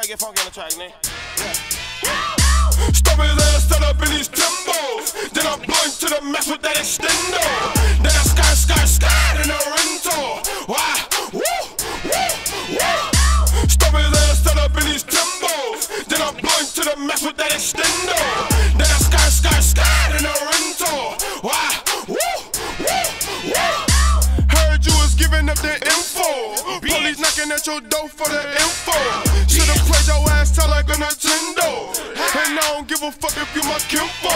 ahead, get funky on the track, man. Stop his ass set up in these timbos. Then I'm blind to the mess with that extendo. Then I sky, sky, sky in a rental. Why? Woo, woo, woo. Stop his ass set up in these timbos. Then I'm blind to the mess with that extendo. Then I sky, sky, sky in a rental. Why? Woo, woo, woo. Heard you was giving up the info. Police knocking at your door for the info. Should've played your ass till like a Nintendo. And I don't give a fuck if you my kinfo.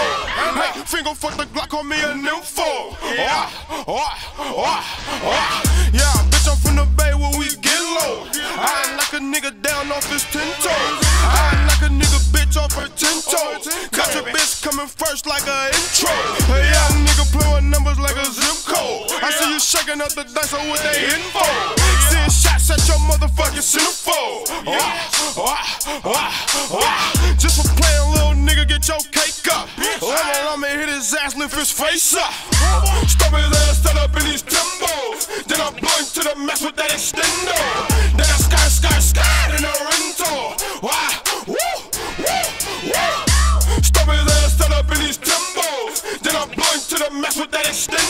Hey, finger fuck the Glock, call me a nympho. Yeah, oh, oh, oh. yeah, bitch, I'm from the bay where we get low. I knock a nigga down off his ten toes. I knock a nigga bitch off her ten toes. Got your bitch coming first like a intro. Hey, I see you shaking up the dice with that info. Seeing shots at your motherfucking centerfold. Oh, oh, oh, oh. Just for playing, little nigga, get your cake up. I'ma, I'ma hit his ass, lift his face up. Stop his ass, set up in these timbos. Then I'm to the mess with that extendo. Then I sky, sky, sky in a rental. Why? Woo, woo, woo. Stop his ass, set up in these timbos. Then I'm to the mess with that extendo.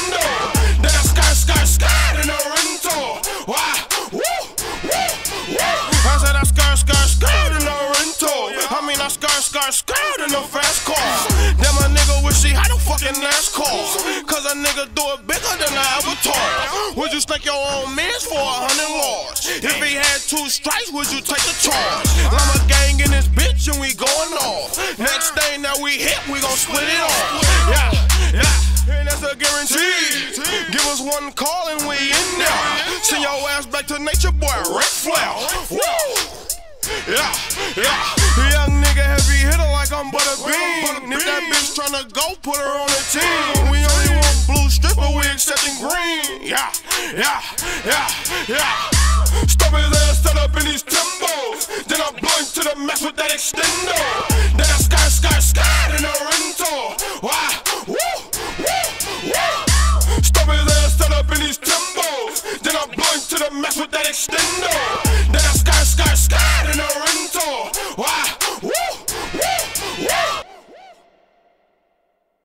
A fast car. Then my nigga wish he had a fucking NASCAR. Cause a nigga do it bigger than an avatar. Would you stake your own mans for a hundred large? If he had two strikes, would you take the charge? I'm a gang in this bitch and we going off. Next thing that we hit, we gon' split it off. Yeah, yeah. And that's a guarantee. Give us one call and we in there. Send your ass back to nature, boy. Ric Flair. Woo! Yeah, yeah. Young nigga heavy hitter like I'm but a bean. If that bitch tryna go, put her on the team. We only want blue strip, but we accepting green. Yeah, yeah, yeah, yeah. Stop his ass, set up in these timbos. Then I blow to the mess with that extendo. Then I sky, sky, sky, in I rental. Why? Woo, woo, woo. Stop his ass, set up in these timbos. Then I blow to the mess with that extendo. Then I skirt, skirt in a rental. Why?